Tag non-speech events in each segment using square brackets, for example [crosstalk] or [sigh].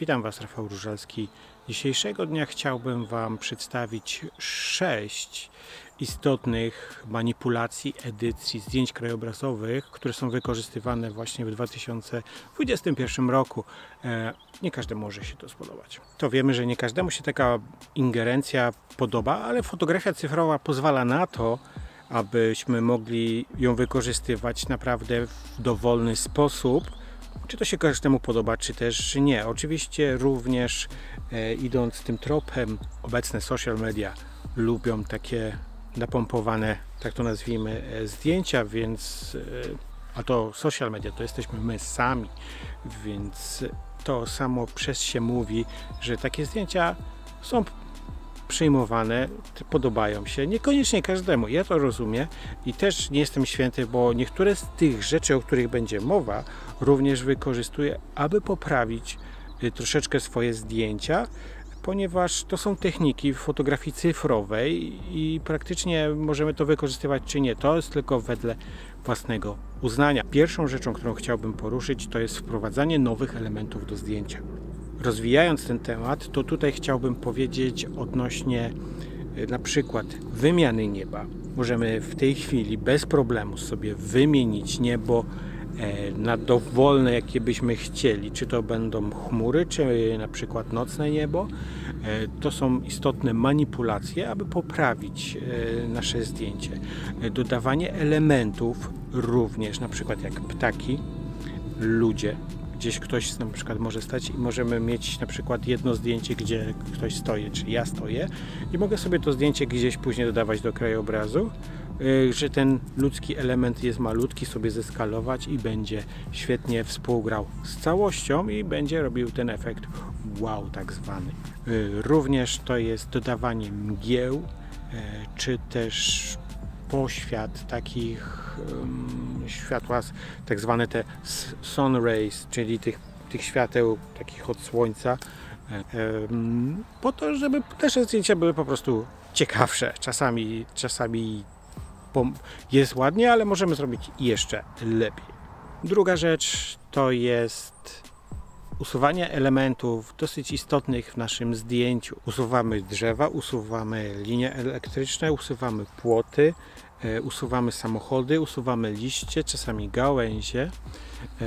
Witam Was, Rafał Różalski. Dzisiejszego dnia chciałbym Wam przedstawić sześć istotnych manipulacji, edycji zdjęć krajobrazowych, które są wykorzystywane właśnie w 2021 roku. E, nie każdemu może się to spodobać. To wiemy, że nie każdemu się taka ingerencja podoba, ale fotografia cyfrowa pozwala na to, abyśmy mogli ją wykorzystywać naprawdę w dowolny sposób czy to się każdemu podoba, czy też nie. Oczywiście również e, idąc tym tropem, obecne social media lubią takie napompowane, tak to nazwijmy, e, zdjęcia, więc e, a to social media to jesteśmy my sami, więc to samo przez się mówi, że takie zdjęcia są przyjmowane, podobają się. Niekoniecznie każdemu, ja to rozumiem i też nie jestem święty, bo niektóre z tych rzeczy, o których będzie mowa, również wykorzystuję, aby poprawić y, troszeczkę swoje zdjęcia, ponieważ to są techniki fotografii cyfrowej i praktycznie możemy to wykorzystywać czy nie. To jest tylko wedle własnego uznania. Pierwszą rzeczą, którą chciałbym poruszyć, to jest wprowadzanie nowych elementów do zdjęcia. Rozwijając ten temat, to tutaj chciałbym powiedzieć odnośnie y, na przykład wymiany nieba. Możemy w tej chwili bez problemu sobie wymienić niebo e, na dowolne, jakie byśmy chcieli. Czy to będą chmury, czy na przykład nocne niebo. E, to są istotne manipulacje, aby poprawić e, nasze zdjęcie. Dodawanie elementów również, na przykład jak ptaki, ludzie, gdzieś ktoś na przykład może stać i możemy mieć na przykład jedno zdjęcie, gdzie ktoś stoi, czy ja stoję i mogę sobie to zdjęcie gdzieś później dodawać do krajobrazu, y, że ten ludzki element jest malutki, sobie zeskalować i będzie świetnie współgrał z całością i będzie robił ten efekt wow tak zwany. Y, również to jest dodawanie mgieł, y, czy też poświat takich um, światła, tak zwane te sun rays, czyli tych, tych świateł takich od słońca, um, po to, żeby też zdjęcia były po prostu ciekawsze. Czasami, czasami jest ładnie, ale możemy zrobić jeszcze lepiej. Druga rzecz to jest usuwanie elementów dosyć istotnych w naszym zdjęciu. Usuwamy drzewa, usuwamy linie elektryczne, usuwamy płoty, usuwamy samochody, usuwamy liście, czasami gałęzie. E,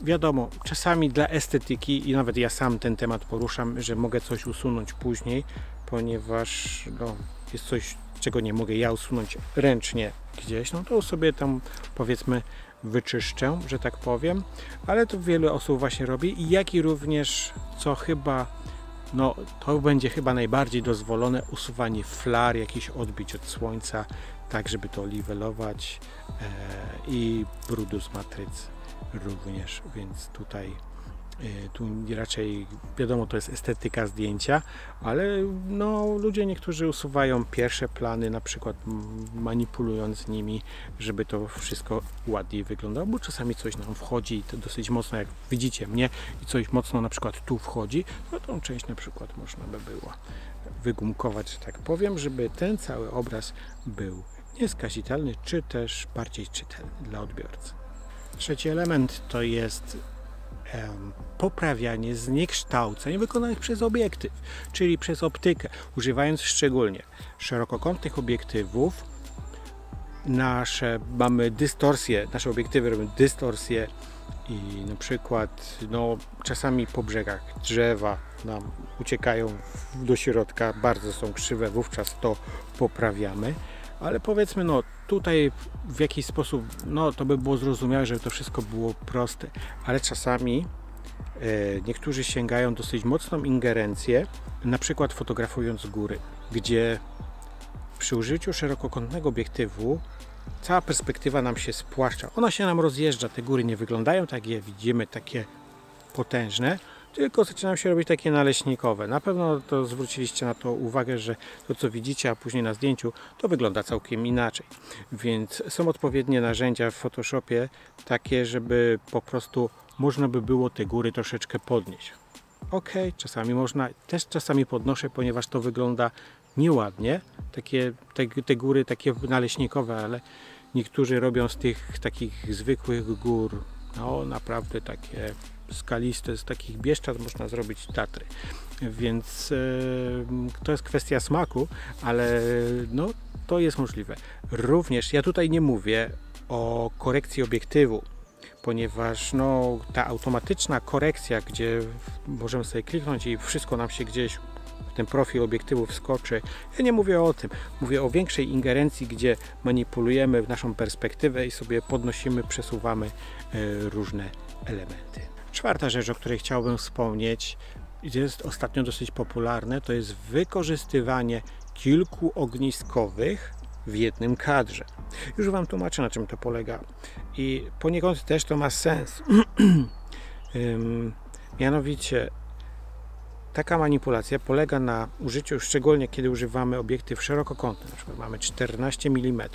wiadomo, czasami dla estetyki i nawet ja sam ten temat poruszam, że mogę coś usunąć później, ponieważ no, jest coś, czego nie mogę ja usunąć ręcznie gdzieś, no to sobie tam powiedzmy wyczyszczę, że tak powiem, ale to wiele osób właśnie robi i jak i również, co chyba, no to będzie chyba najbardziej dozwolone, usuwanie flar, jakichś odbić od słońca, tak żeby to liwelować e, i brudu z matrycy również, więc tutaj tu raczej wiadomo, to jest estetyka zdjęcia, ale no, ludzie niektórzy usuwają pierwsze plany, na przykład manipulując nimi, żeby to wszystko ładniej wyglądało, bo czasami coś nam wchodzi to dosyć mocno, jak widzicie mnie, i coś mocno na przykład tu wchodzi, no tą część na przykład można by było wygumkować, że tak powiem, żeby ten cały obraz był nieskazitelny, czy też bardziej czytelny dla odbiorcy. Trzeci element to jest poprawianie zniekształceń wykonanych przez obiektyw, czyli przez optykę, używając szczególnie szerokokątnych obiektywów. Nasze mamy dystorsję, nasze obiektywy robią dystorsję i na przykład no, czasami po brzegach drzewa nam uciekają do środka, bardzo są krzywe, wówczas to poprawiamy ale powiedzmy, no tutaj w jakiś sposób, no to by było zrozumiałe, żeby to wszystko było proste, ale czasami e, niektórzy sięgają dosyć mocną ingerencję, na przykład fotografując góry, gdzie przy użyciu szerokokątnego obiektywu cała perspektywa nam się spłaszcza. Ona się nam rozjeżdża, te góry nie wyglądają tak, je widzimy, takie potężne, tylko zaczynają się robić takie naleśnikowe. Na pewno to zwróciliście na to uwagę, że to co widzicie, a później na zdjęciu, to wygląda całkiem inaczej. Więc są odpowiednie narzędzia w Photoshopie takie, żeby po prostu można by było te góry troszeczkę podnieść. Ok, czasami można, też czasami podnoszę, ponieważ to wygląda nieładnie, takie, te, te góry takie naleśnikowe, ale niektórzy robią z tych takich zwykłych gór no naprawdę takie skaliste, z takich Bieszczad można zrobić Tatry. Więc e, to jest kwestia smaku, ale no, to jest możliwe. Również ja tutaj nie mówię o korekcji obiektywu, ponieważ no, ta automatyczna korekcja, gdzie możemy sobie kliknąć i wszystko nam się gdzieś ten profil obiektywu wskoczy. Ja nie mówię o tym. Mówię o większej ingerencji, gdzie manipulujemy naszą perspektywę i sobie podnosimy, przesuwamy e, różne elementy. Czwarta rzecz, o której chciałbym wspomnieć, jest ostatnio dosyć popularne, to jest wykorzystywanie kilku ogniskowych w jednym kadrze. Już Wam tłumaczę, na czym to polega. I poniekąd też to ma sens. [clears throat] Mianowicie Taka manipulacja polega na użyciu, szczególnie kiedy używamy obiektyw szerokokątny, na przykład mamy 14 mm,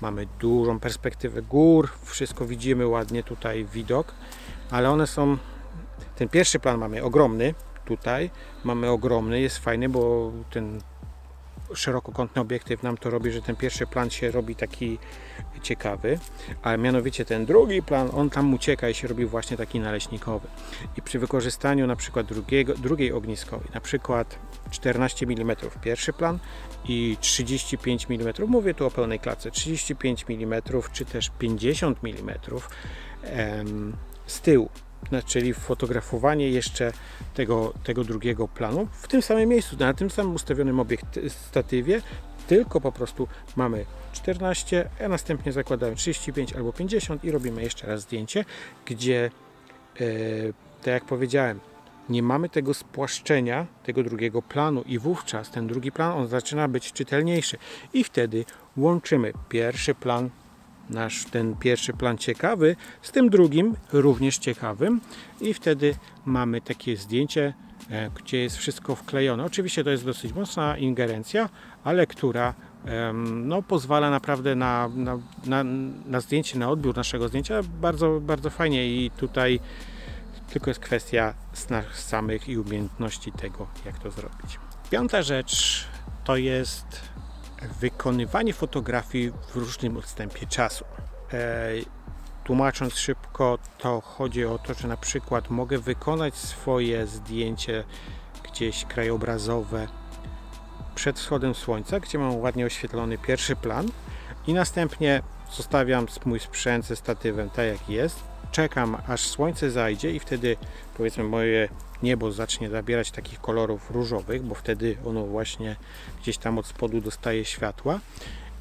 mamy dużą perspektywę gór, wszystko widzimy ładnie tutaj widok, ale one są, ten pierwszy plan mamy ogromny, tutaj mamy ogromny, jest fajny, bo ten szerokokątny obiektyw nam to robi, że ten pierwszy plan się robi taki ciekawy, a mianowicie ten drugi plan, on tam ucieka i się robi właśnie taki naleśnikowy. I przy wykorzystaniu na przykład drugiego, drugiej ogniskowej, na przykład 14 mm pierwszy plan i 35 mm, mówię tu o pełnej klatce, 35 mm czy też 50 mm z tyłu czyli fotografowanie jeszcze tego, tego drugiego planu w tym samym miejscu, na tym samym ustawionym statywie, tylko po prostu mamy 14, a następnie zakładamy 35 albo 50 i robimy jeszcze raz zdjęcie, gdzie e, tak jak powiedziałem, nie mamy tego spłaszczenia tego drugiego planu i wówczas ten drugi plan on zaczyna być czytelniejszy. I wtedy łączymy pierwszy plan nasz ten pierwszy plan ciekawy z tym drugim również ciekawym i wtedy mamy takie zdjęcie, e, gdzie jest wszystko wklejone. Oczywiście to jest dosyć mocna ingerencja, ale która no, pozwala naprawdę na, na, na, na zdjęcie, na odbiór naszego zdjęcia bardzo, bardzo fajnie i tutaj tylko jest kwestia samych i umiejętności tego, jak to zrobić. Piąta rzecz to jest wykonywanie fotografii w różnym odstępie czasu. E, tłumacząc szybko, to chodzi o to, że na przykład mogę wykonać swoje zdjęcie gdzieś krajobrazowe przed wschodem słońca, gdzie mam ładnie oświetlony pierwszy plan i następnie zostawiam mój sprzęt ze statywem tak jak jest, czekam aż słońce zajdzie i wtedy powiedzmy moje niebo zacznie zabierać takich kolorów różowych, bo wtedy ono właśnie gdzieś tam od spodu dostaje światła.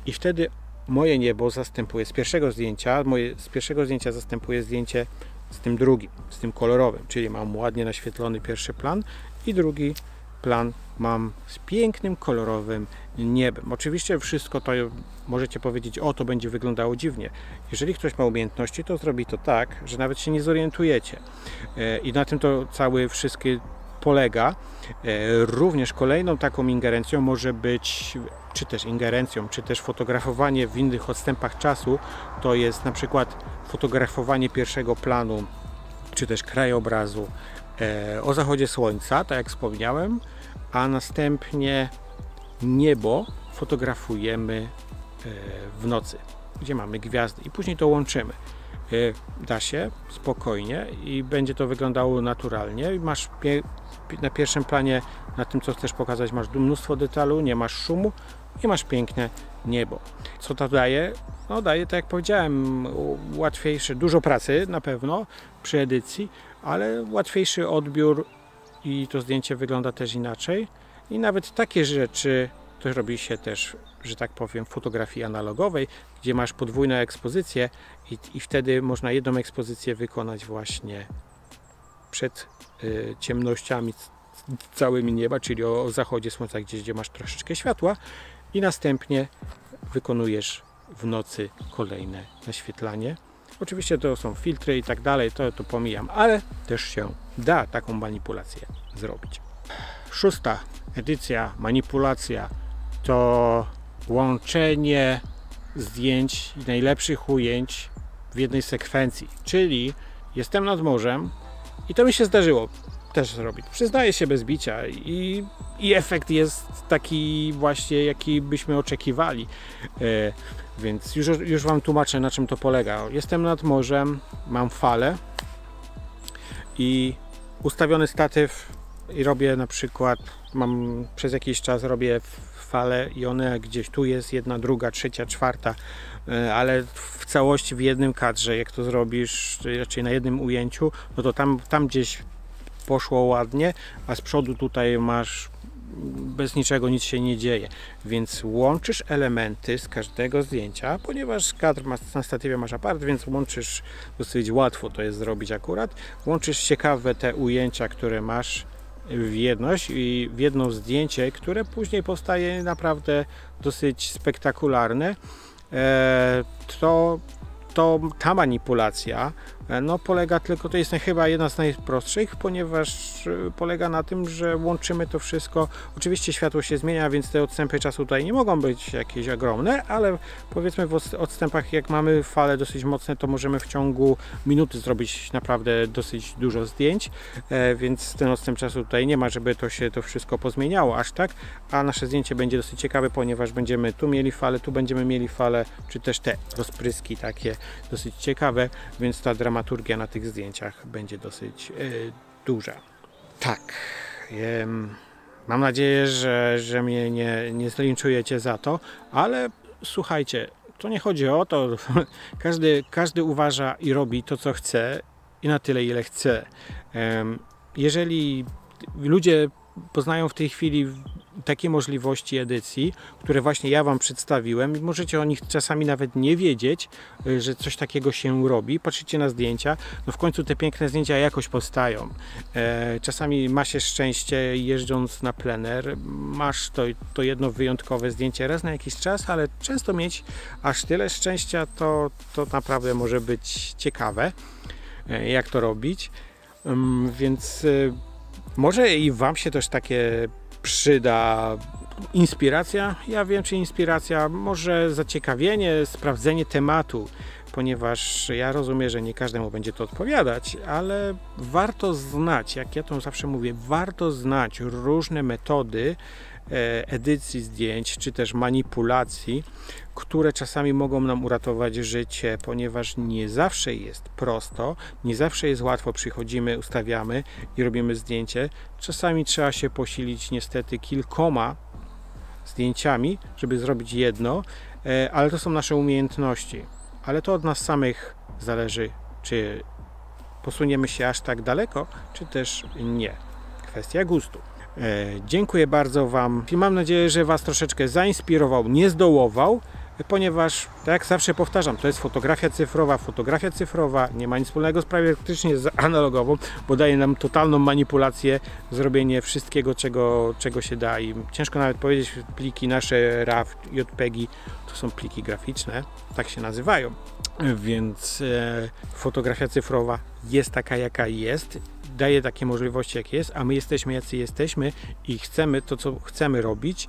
I wtedy moje niebo zastępuje z pierwszego zdjęcia, moje, z pierwszego zdjęcia zastępuje zdjęcie z tym drugim, z tym kolorowym, czyli mam ładnie naświetlony pierwszy plan i drugi plan mam z pięknym, kolorowym niebem. Oczywiście wszystko to możecie powiedzieć, o to będzie wyglądało dziwnie. Jeżeli ktoś ma umiejętności, to zrobi to tak, że nawet się nie zorientujecie. E, I na tym to cały wszystkie polega. E, również kolejną taką ingerencją może być, czy też ingerencją, czy też fotografowanie w innych odstępach czasu, to jest na przykład fotografowanie pierwszego planu, czy też krajobrazu o zachodzie słońca, tak jak wspomniałem, a następnie niebo fotografujemy e, w nocy, gdzie mamy gwiazdy i później to łączymy. E, da się spokojnie i będzie to wyglądało naturalnie. Masz na pierwszym planie, na tym co chcesz pokazać, masz mnóstwo detalu, nie masz szumu i masz piękne niebo. Co to daje? No daje, tak jak powiedziałem, łatwiejszy, dużo pracy na pewno przy edycji, ale łatwiejszy odbiór i to zdjęcie wygląda też inaczej. I nawet takie rzeczy to robi się też, że tak powiem, w fotografii analogowej, gdzie masz podwójną ekspozycję i, i wtedy można jedną ekspozycję wykonać właśnie przed y, ciemnościami całymi nieba, czyli o, o zachodzie słońca, gdzieś gdzie masz troszeczkę światła i następnie wykonujesz w nocy kolejne naświetlanie. Oczywiście to są filtry i tak dalej, to, to pomijam, ale też się da taką manipulację zrobić. Szósta edycja, manipulacja to łączenie zdjęć i najlepszych ujęć w jednej sekwencji. Czyli jestem nad morzem i to mi się zdarzyło też zrobić. Przyznaję się bez bicia i, i efekt jest taki właśnie, jaki byśmy oczekiwali. Więc już, już Wam tłumaczę na czym to polega. Jestem nad morzem, mam falę i ustawiony statyw i robię na przykład, mam przez jakiś czas robię fale i one gdzieś tu jest jedna, druga, trzecia, czwarta, e, ale w całości w jednym kadrze, jak to zrobisz, raczej na jednym ujęciu, no to tam, tam gdzieś poszło ładnie, a z przodu tutaj masz bez niczego nic się nie dzieje. Więc łączysz elementy z każdego zdjęcia, ponieważ kadr ma, na statywie masz apart, więc łączysz dosyć łatwo to jest zrobić akurat. Łączysz ciekawe te ujęcia, które masz w jedność i w jedno zdjęcie, które później powstaje naprawdę dosyć spektakularne. E, to, to ta manipulacja no polega tylko, to jest chyba jedna z najprostszych, ponieważ e, polega na tym, że łączymy to wszystko. Oczywiście światło się zmienia, więc te odstępy czasu tutaj nie mogą być jakieś ogromne, ale powiedzmy w odstępach, jak mamy fale dosyć mocne, to możemy w ciągu minuty zrobić naprawdę dosyć dużo zdjęć, e, więc ten odstęp czasu tutaj nie ma, żeby to się to wszystko pozmieniało aż tak, a nasze zdjęcie będzie dosyć ciekawe, ponieważ będziemy tu mieli fale, tu będziemy mieli fale, czy też te rozpryski takie dosyć ciekawe, więc ta dramaturgia dramaturgia na tych zdjęciach będzie dosyć yy, duża. Tak. Mam nadzieję, że, że mnie nie, nie zlinczujecie za to, ale słuchajcie, to nie chodzi o to. [laughs] Każdy, każdy uważa i robi to, co chce i na tyle, ile chce. Jeżeli ludzie poznają w tej chwili takie możliwości edycji, które właśnie ja Wam przedstawiłem. Możecie o nich czasami nawet nie wiedzieć, y, że coś takiego się robi. Patrzycie na zdjęcia, no w końcu te piękne zdjęcia jakoś powstają. E, czasami ma się szczęście jeżdżąc na plener, masz to, to jedno wyjątkowe zdjęcie raz na jakiś czas, ale często mieć aż tyle szczęścia, to, to naprawdę może być ciekawe, e, jak to robić. Więc y, może i Wam się też takie przyda inspiracja. Ja wiem, czy inspiracja, może zaciekawienie, sprawdzenie tematu, ponieważ ja rozumiem, że nie każdemu będzie to odpowiadać, ale warto znać, jak ja to zawsze mówię, warto znać różne metody edycji zdjęć, czy też manipulacji, które czasami mogą nam uratować życie, ponieważ nie zawsze jest prosto, nie zawsze jest łatwo. Przychodzimy, ustawiamy i robimy zdjęcie. Czasami trzeba się posilić niestety kilkoma zdjęciami, żeby zrobić jedno, e, ale to są nasze umiejętności. Ale to od nas samych zależy, czy posuniemy się aż tak daleko, czy też nie. Kwestia gustu. E, dziękuję bardzo Wam. Mam nadzieję, że Was troszeczkę zainspirował, nie zdołował ponieważ, tak jak zawsze powtarzam, to jest fotografia cyfrowa. Fotografia cyfrowa nie ma nic wspólnego z praktycznie z analogową, bo daje nam totalną manipulację, zrobienie wszystkiego, czego, czego się da. I ciężko nawet powiedzieć, pliki nasze RAW, JPEGi to są pliki graficzne, tak się nazywają. Więc e, fotografia cyfrowa jest taka, jaka jest daje takie możliwości, jak jest, a my jesteśmy jacy jesteśmy i chcemy to, co chcemy robić,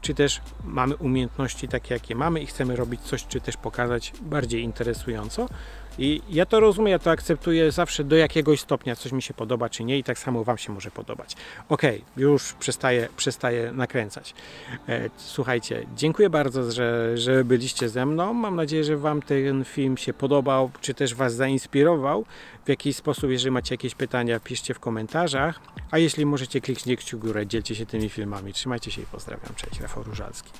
czy też mamy umiejętności takie, jakie mamy i chcemy robić coś, czy też pokazać bardziej interesująco. I ja to rozumiem, ja to akceptuję zawsze do jakiegoś stopnia, coś mi się podoba, czy nie, i tak samo Wam się może podobać. Ok, już przestaję, przestaję nakręcać. E, słuchajcie, dziękuję bardzo, że, że byliście ze mną. Mam nadzieję, że Wam ten film się podobał, czy też Was zainspirował w jakiś sposób. Jeżeli macie jakieś pytania, piszcie w komentarzach. A jeśli możecie, kliknijcie w górę, dzielcie się tymi filmami. Trzymajcie się i pozdrawiam. Cześć, Rafał Różalski.